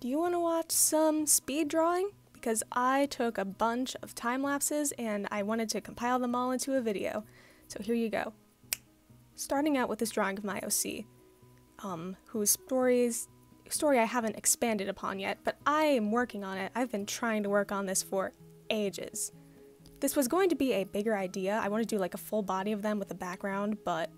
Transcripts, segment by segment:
Do you want to watch some speed drawing? Because I took a bunch of time lapses and I wanted to compile them all into a video. So here you go. Starting out with this drawing of my OC, um, whose stories story I haven't expanded upon yet, but I am working on it. I've been trying to work on this for ages. This was going to be a bigger idea. I wanted to do like a full body of them with a background, but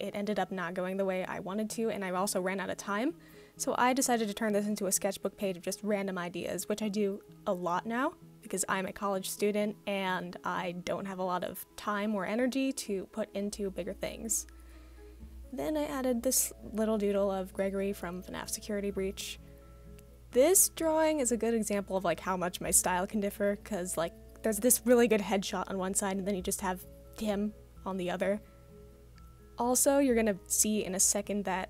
it ended up not going the way I wanted to, and I also ran out of time. So I decided to turn this into a sketchbook page of just random ideas, which I do a lot now because I'm a college student and I don't have a lot of time or energy to put into bigger things. Then I added this little doodle of Gregory from FNAF Security Breach. This drawing is a good example of like how much my style can differ because like there's this really good headshot on one side and then you just have him on the other. Also, you're gonna see in a second that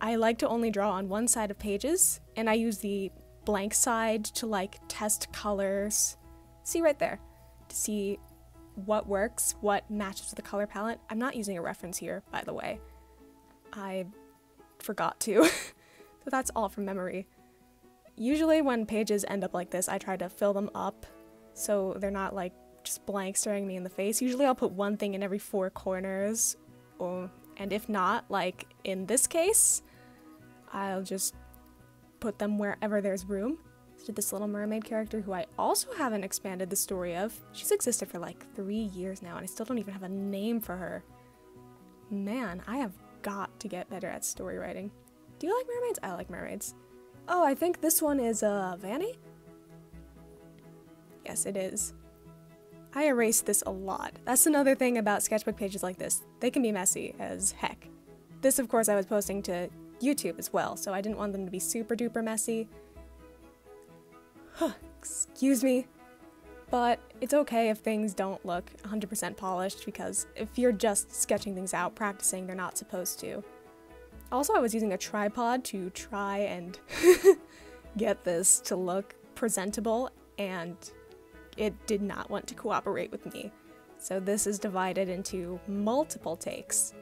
I like to only draw on one side of pages and I use the blank side to like test colors. See right there to see what works, what matches with the color palette. I'm not using a reference here, by the way. I forgot to. so that's all from memory. Usually when pages end up like this, I try to fill them up so they're not like just blank staring me in the face. Usually I'll put one thing in every four corners, or, and if not, like in this case, I'll just put them wherever there's room. So this little mermaid character who I also haven't expanded the story of. She's existed for like three years now and I still don't even have a name for her. Man, I have got to get better at story writing. Do you like mermaids? I like mermaids. Oh, I think this one is uh, Vanny? Yes, it is. I erased this a lot. That's another thing about sketchbook pages like this. They can be messy as heck. This, of course, I was posting to YouTube as well, so I didn't want them to be super duper messy. Huh, excuse me. But it's okay if things don't look 100% polished because if you're just sketching things out, practicing, they're not supposed to. Also, I was using a tripod to try and get this to look presentable, and it did not want to cooperate with me. So this is divided into multiple takes.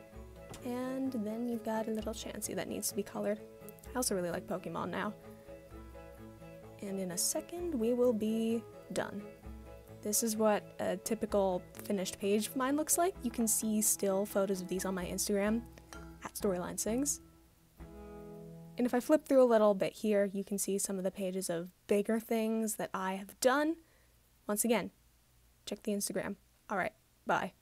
And then you've got a little Chansey that needs to be colored. I also really like Pokemon now. And in a second, we will be done. This is what a typical finished page of mine looks like. You can see still photos of these on my Instagram, at Storyline Sings. And if I flip through a little bit here, you can see some of the pages of bigger things that I have done. Once again, check the Instagram. Alright, bye.